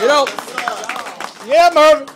You know, yeah, Merv.